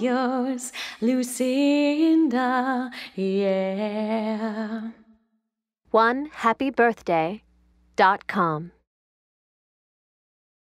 yours, Lucinda, yeah. One happy birthday dot com.